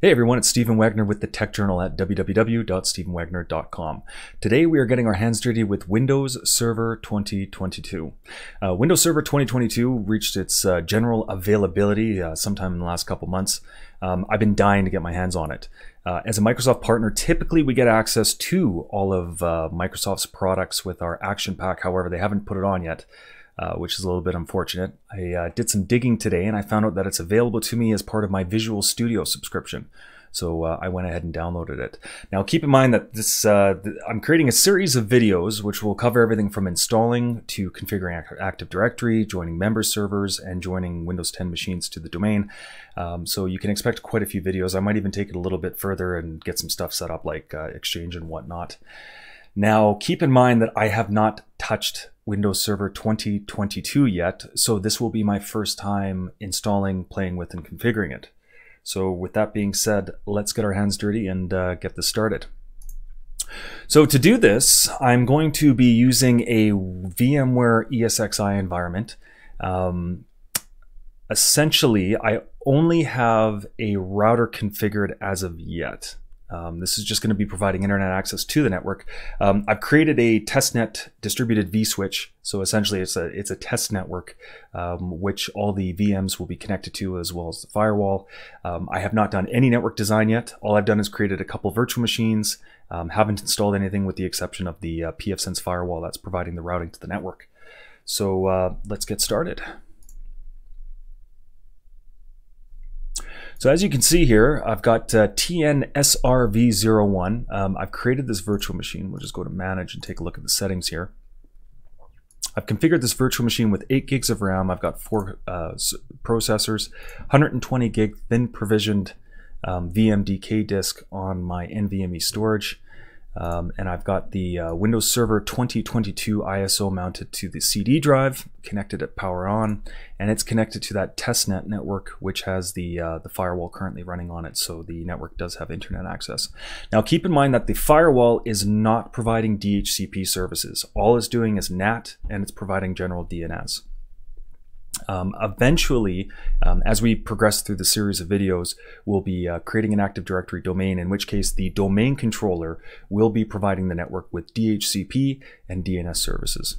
Hey everyone, it's Stephen Wagner with the Tech Journal at www.stephenwagner.com. Today we are getting our hands dirty with Windows Server 2022. Uh, Windows Server 2022 reached its uh, general availability uh, sometime in the last couple months. Um, I've been dying to get my hands on it. Uh, as a Microsoft partner, typically we get access to all of uh, Microsoft's products with our Action Pack. However, they haven't put it on yet uh, which is a little bit unfortunate. I uh, did some digging today and I found out that it's available to me as part of my Visual Studio subscription. So uh, I went ahead and downloaded it. Now keep in mind that this uh, th I'm creating a series of videos which will cover everything from installing to configuring Active Directory, joining member servers, and joining Windows 10 machines to the domain. Um, so you can expect quite a few videos. I might even take it a little bit further and get some stuff set up like uh, Exchange and whatnot. Now keep in mind that I have not touched Windows Server 2022 yet, so this will be my first time installing, playing with, and configuring it. So with that being said, let's get our hands dirty and uh, get this started. So to do this, I'm going to be using a VMware ESXi environment. Um, essentially, I only have a router configured as of yet. Um, this is just going to be providing internet access to the network. Um, I've created a testnet distributed vSwitch. So essentially it's a, it's a test network um, which all the VMs will be connected to as well as the firewall. Um, I have not done any network design yet. All I've done is created a couple virtual machines. Um, haven't installed anything with the exception of the uh, pfSense firewall that's providing the routing to the network. So uh, let's get started. So as you can see here, I've got uh, TNSRV01. Um, I've created this virtual machine. We'll just go to manage and take a look at the settings here. I've configured this virtual machine with 8 gigs of RAM. I've got four uh, processors, 120 gig thin provisioned um, VMDK disk on my NVMe storage. Um, and I've got the uh, Windows Server 2022 ISO mounted to the CD drive, connected at power on, and it's connected to that testnet network, which has the uh, the firewall currently running on it. So the network does have internet access. Now keep in mind that the firewall is not providing DHCP services. All it's doing is NAT, and it's providing general DNS. Um, eventually, um, as we progress through the series of videos, we'll be uh, creating an Active Directory domain, in which case the domain controller will be providing the network with DHCP and DNS services.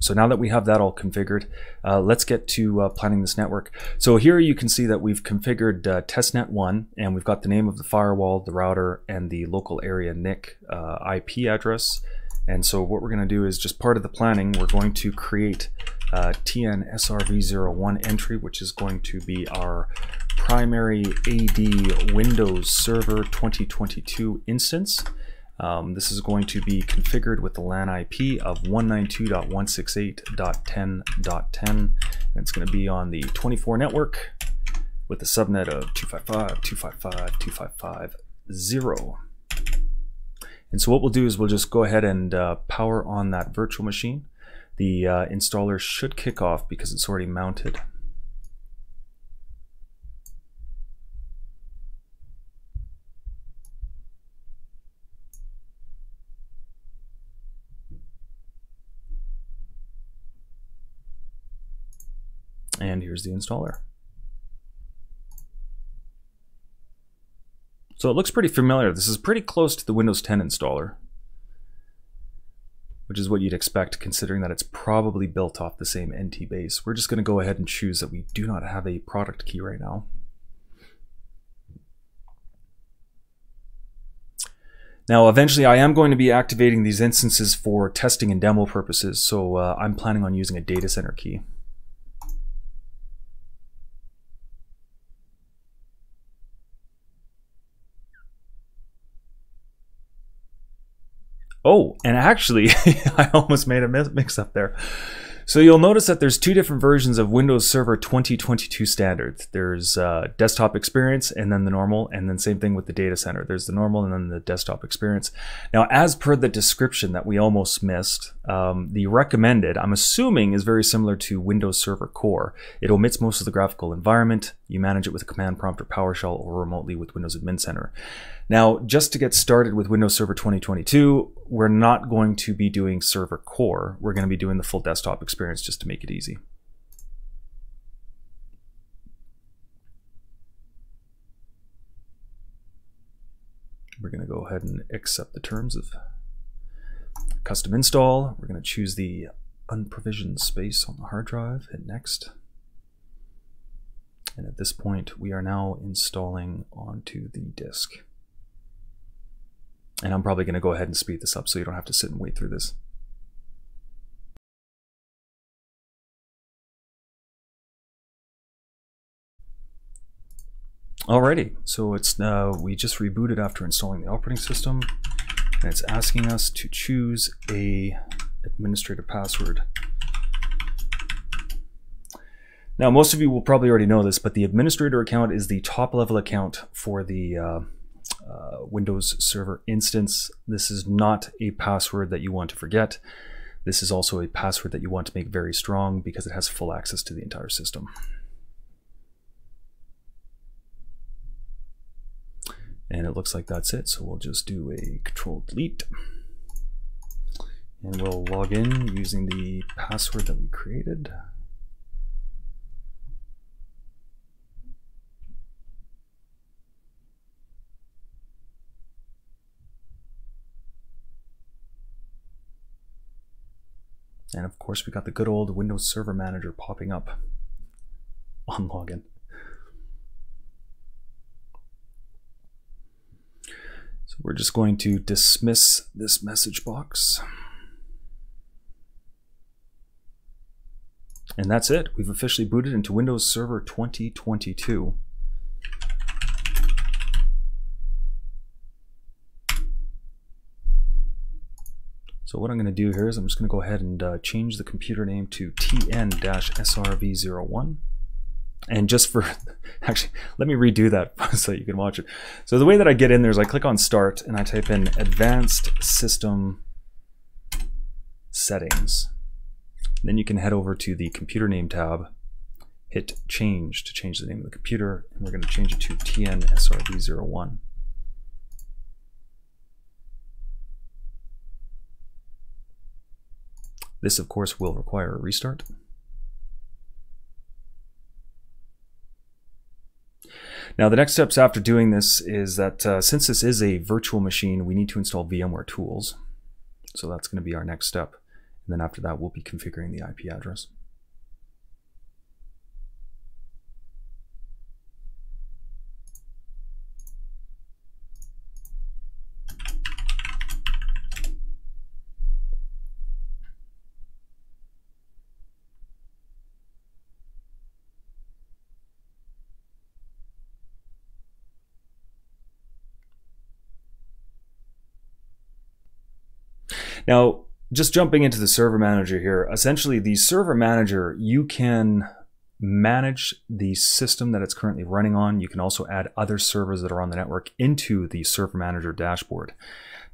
So now that we have that all configured, uh, let's get to uh, planning this network. So here you can see that we've configured uh, testnet1 and we've got the name of the firewall, the router, and the local area NIC uh, IP address. And so what we're going to do is just part of the planning, we're going to create uh, TNSRV01 entry, which is going to be our primary AD Windows Server 2022 instance. Um, this is going to be configured with the LAN IP of 192.168.10.10. And it's going to be on the 24 network with the subnet of 255.255.255.0. And so what we'll do is we'll just go ahead and uh, power on that virtual machine the uh, installer should kick off because it's already mounted. And here's the installer. So it looks pretty familiar. This is pretty close to the Windows 10 installer which is what you'd expect considering that it's probably built off the same NT base. We're just going to go ahead and choose that we do not have a product key right now. Now, eventually I am going to be activating these instances for testing and demo purposes, so uh, I'm planning on using a data center key. Oh, and actually, I almost made a mix up there. So you'll notice that there's two different versions of Windows Server 2022 standards. There's uh, desktop experience and then the normal, and then same thing with the data center. There's the normal and then the desktop experience. Now, as per the description that we almost missed, um, the recommended, I'm assuming, is very similar to Windows Server Core. It omits most of the graphical environment. You manage it with a command prompt or PowerShell or remotely with Windows Admin Center. Now, just to get started with Windows Server 2022, we're not going to be doing Server Core. We're going to be doing the full desktop experience just to make it easy. We're going to go ahead and accept the terms of custom install. We're going to choose the unprovisioned space on the hard drive, hit next. And at this point, we are now installing onto the disk. And I'm probably going to go ahead and speed this up so you don't have to sit and wait through this. Alrighty, so it's uh, we just rebooted after installing the operating system, and it's asking us to choose a administrator password. Now, most of you will probably already know this, but the administrator account is the top level account for the uh, uh, Windows Server instance. This is not a password that you want to forget. This is also a password that you want to make very strong because it has full access to the entire system. And it looks like that's it. So we'll just do a control delete. And we'll log in using the password that we created. And of course, we got the good old Windows Server Manager popping up on login. So we're just going to dismiss this message box. And that's it. We've officially booted into Windows Server 2022. So what I'm going to do here is I'm just going to go ahead and uh, change the computer name to TN-SRV01. And just for, actually, let me redo that so you can watch it. So the way that I get in there is I click on Start and I type in Advanced System Settings. Then you can head over to the Computer Name tab, hit Change to change the name of the computer, and we're going to change it to TN-SRV01. This, of course, will require a restart. Now the next steps after doing this is that uh, since this is a virtual machine, we need to install VMware tools. So that's going to be our next step. And then after that, we'll be configuring the IP address. Now, just jumping into the server manager here, essentially the server manager, you can manage the system that it's currently running on. You can also add other servers that are on the network into the server manager dashboard.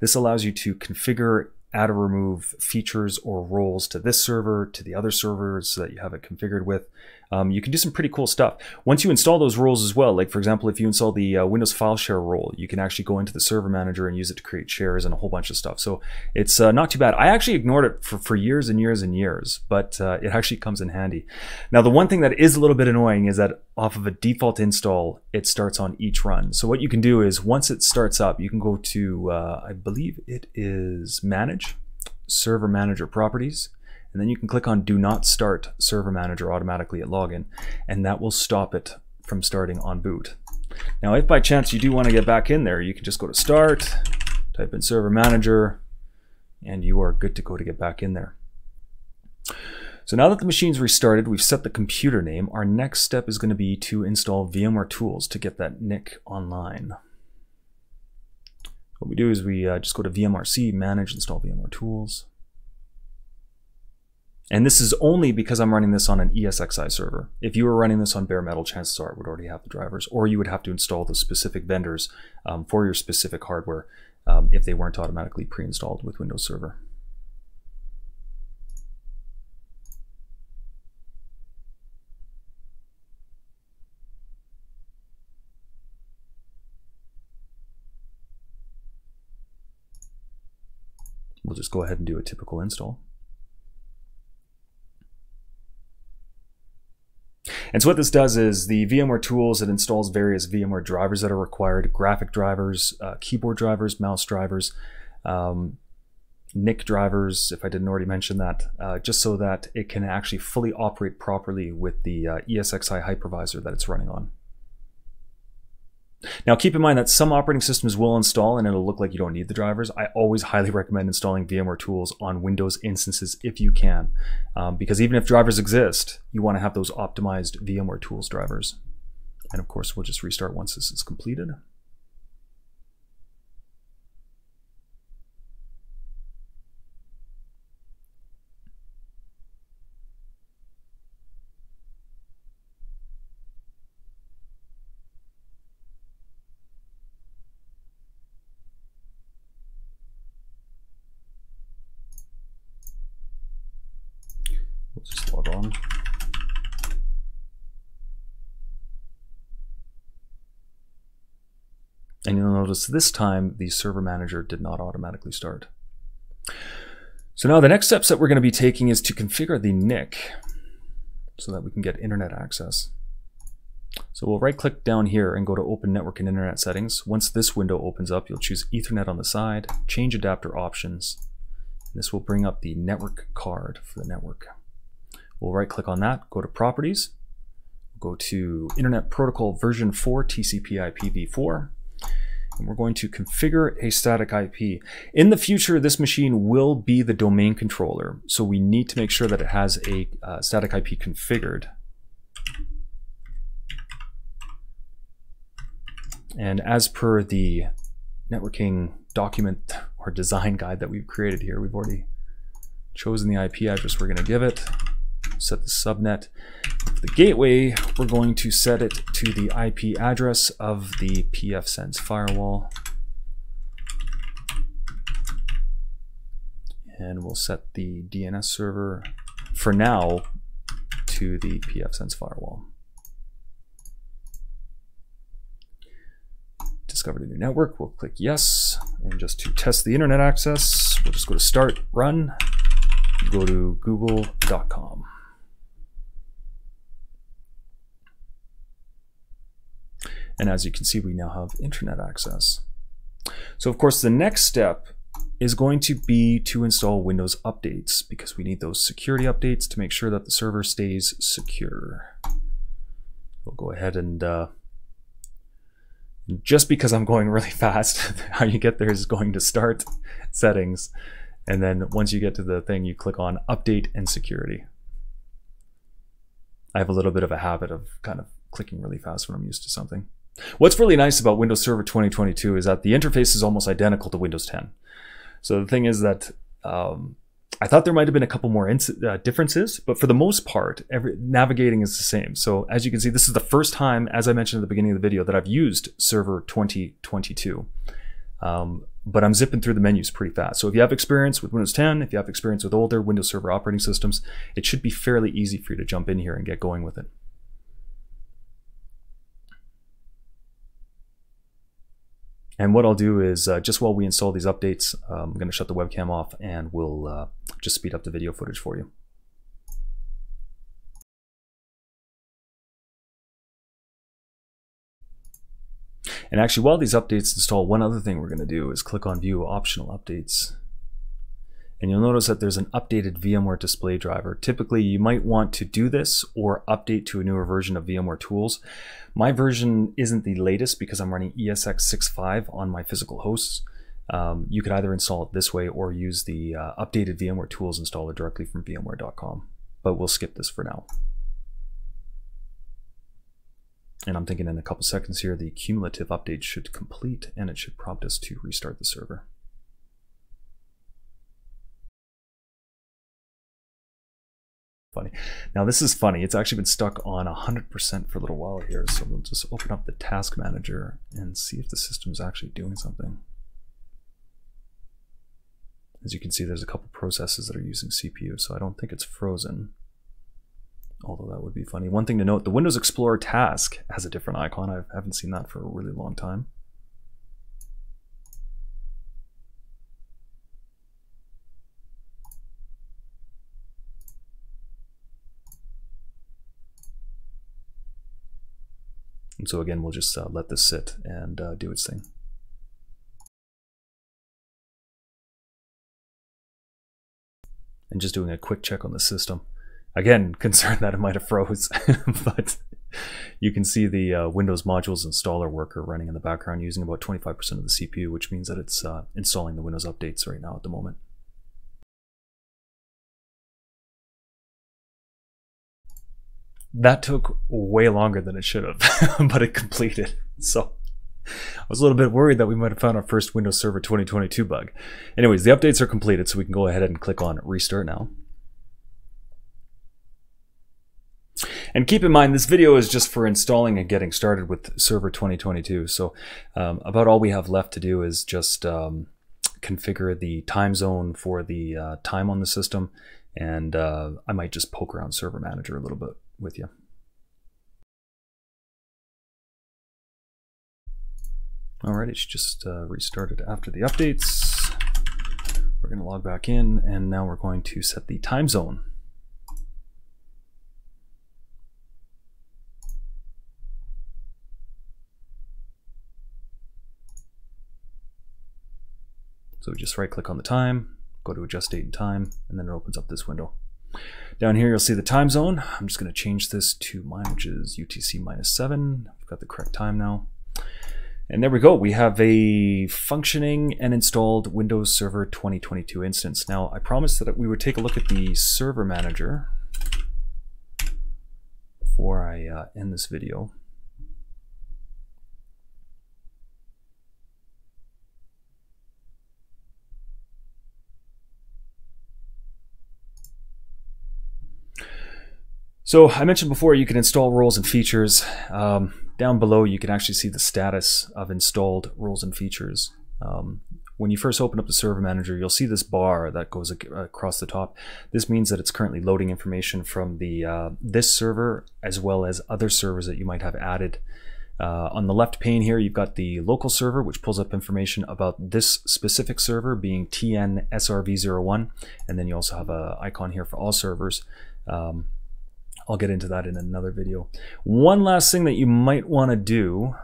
This allows you to configure add or remove features or roles to this server, to the other servers that you have it configured with. Um, you can do some pretty cool stuff. Once you install those roles as well, like for example, if you install the uh, Windows File Share role, you can actually go into the Server Manager and use it to create shares and a whole bunch of stuff. So it's uh, not too bad. I actually ignored it for, for years and years and years, but uh, it actually comes in handy. Now, the one thing that is a little bit annoying is that off of a default install, it starts on each run. So what you can do is once it starts up, you can go to, uh, I believe it is Manage, Server Manager Properties, and then you can click on do not start server manager automatically at login and that will stop it from starting on boot. Now if by chance you do want to get back in there you can just go to start, type in server manager and you are good to go to get back in there. So now that the machine's restarted, we've set the computer name. Our next step is going to be to install VMware Tools to get that NIC online. What we do is we uh, just go to VMRC, manage, install VMware Tools. And this is only because I'm running this on an ESXi server. If you were running this on bare metal, chances are it would already have the drivers, or you would have to install the specific vendors um, for your specific hardware um, if they weren't automatically pre-installed with Windows Server. We'll just go ahead and do a typical install. And so what this does is the VMware tools, it installs various VMware drivers that are required, graphic drivers, uh, keyboard drivers, mouse drivers, um, NIC drivers, if I didn't already mention that, uh, just so that it can actually fully operate properly with the uh, ESXi hypervisor that it's running on. Now keep in mind that some operating systems will install and it'll look like you don't need the drivers. I always highly recommend installing VMware tools on Windows instances if you can, um, because even if drivers exist, you want to have those optimized VMware tools drivers. And of course, we'll just restart once this is completed. We'll just log on. And you'll notice this time the server manager did not automatically start. So now the next steps that we're going to be taking is to configure the NIC so that we can get internet access. So we'll right click down here and go to open network and internet settings. Once this window opens up, you'll choose ethernet on the side, change adapter options. This will bring up the network card for the network. We'll right click on that, go to properties, go to Internet Protocol version 4 TCP IP v4, and we're going to configure a static IP. In the future, this machine will be the domain controller, so we need to make sure that it has a uh, static IP configured. And as per the networking document or design guide that we've created here, we've already chosen the IP address we're going to give it set the subnet. The gateway, we're going to set it to the IP address of the pfSense firewall. And we'll set the DNS server for now to the pfSense firewall. Discovered a new network, we'll click yes. And just to test the internet access, we'll just go to start, run, go to google.com. And as you can see, we now have internet access. So of course, the next step is going to be to install Windows updates because we need those security updates to make sure that the server stays secure. We'll go ahead and uh, just because I'm going really fast, how you get there is going to start settings. And then once you get to the thing, you click on update and security. I have a little bit of a habit of kind of clicking really fast when I'm used to something. What's really nice about Windows Server 2022 is that the interface is almost identical to Windows 10. So the thing is that um, I thought there might have been a couple more uh, differences, but for the most part, every, navigating is the same. So as you can see, this is the first time, as I mentioned at the beginning of the video, that I've used Server 2022. Um, but I'm zipping through the menus pretty fast. So if you have experience with Windows 10, if you have experience with older Windows Server operating systems, it should be fairly easy for you to jump in here and get going with it. And what I'll do is uh, just while we install these updates, um, I'm going to shut the webcam off and we'll uh, just speed up the video footage for you. And actually, while these updates install, one other thing we're going to do is click on View Optional Updates and you'll notice that there's an updated VMware display driver. Typically, you might want to do this or update to a newer version of VMware tools. My version isn't the latest because I'm running ESX 6.5 on my physical hosts. Um, you could either install it this way or use the uh, updated VMware tools installer directly from vmware.com, but we'll skip this for now. And I'm thinking in a couple seconds here, the cumulative update should complete and it should prompt us to restart the server. Funny. Now this is funny. It's actually been stuck on 100% for a little while here. So we'll just open up the task manager and see if the system is actually doing something. As you can see, there's a couple processes that are using CPU, so I don't think it's frozen. Although that would be funny. One thing to note, the Windows Explorer task has a different icon. I haven't seen that for a really long time. And so again, we'll just uh, let this sit and uh, do its thing. And just doing a quick check on the system. Again, concerned that it might have froze, but you can see the uh, Windows modules installer worker running in the background using about 25% of the CPU, which means that it's uh, installing the Windows updates right now at the moment. That took way longer than it should have, but it completed. So I was a little bit worried that we might have found our first Windows Server 2022 bug. Anyways, the updates are completed, so we can go ahead and click on Restart now. And keep in mind, this video is just for installing and getting started with Server 2022. So um, about all we have left to do is just um, configure the time zone for the uh, time on the system. And uh, I might just poke around Server Manager a little bit with you. Alright, it's just uh, restarted after the updates. We're going to log back in, and now we're going to set the time zone. So we just right click on the time, go to adjust date and time, and then it opens up this window. Down here, you'll see the time zone. I'm just going to change this to mine, which is UTC minus 7. I've got the correct time now. And there we go. We have a functioning and installed Windows Server 2022 instance. Now, I promised that we would take a look at the server manager before I uh, end this video. So I mentioned before you can install roles and features. Um, down below you can actually see the status of installed roles and features. Um, when you first open up the server manager, you'll see this bar that goes ac across the top. This means that it's currently loading information from the uh, this server as well as other servers that you might have added. Uh, on the left pane here, you've got the local server, which pulls up information about this specific server being TN SRV01. And then you also have an icon here for all servers. Um, I'll get into that in another video. One last thing that you might want to do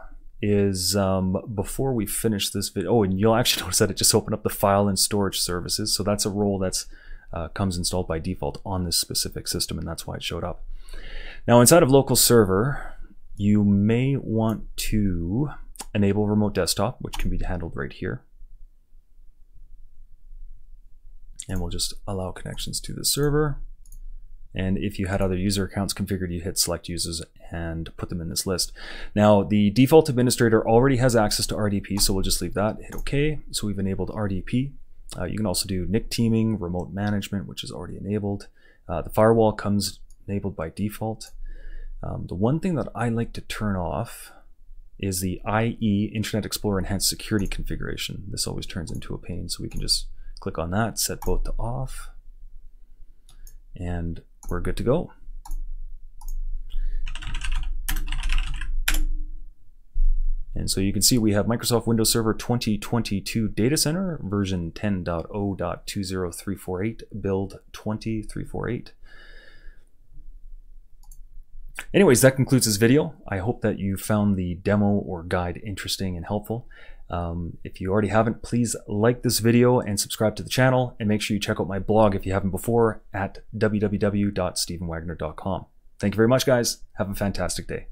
is um, before we finish this video, oh, and you'll actually notice that it just opened up the file and storage services. So that's a role that's uh, comes installed by default on this specific system, and that's why it showed up. Now inside of local server, you may want to enable remote desktop, which can be handled right here. And we'll just allow connections to the server. And if you had other user accounts configured, you hit select users and put them in this list. Now, the default administrator already has access to RDP, so we'll just leave that, hit OK. So we've enabled RDP. Uh, you can also do NIC teaming, remote management, which is already enabled. Uh, the firewall comes enabled by default. Um, the one thing that I like to turn off is the IE Internet Explorer Enhanced Security configuration. This always turns into a pain, so we can just click on that, set both to off. And we're good to go. And so you can see we have Microsoft Windows Server 2022 Data Center version 10.0.20348 build 20348. Anyways, that concludes this video. I hope that you found the demo or guide interesting and helpful. Um, if you already haven't, please like this video and subscribe to the channel and make sure you check out my blog if you haven't before at www.stephenwagner.com. Thank you very much, guys. Have a fantastic day.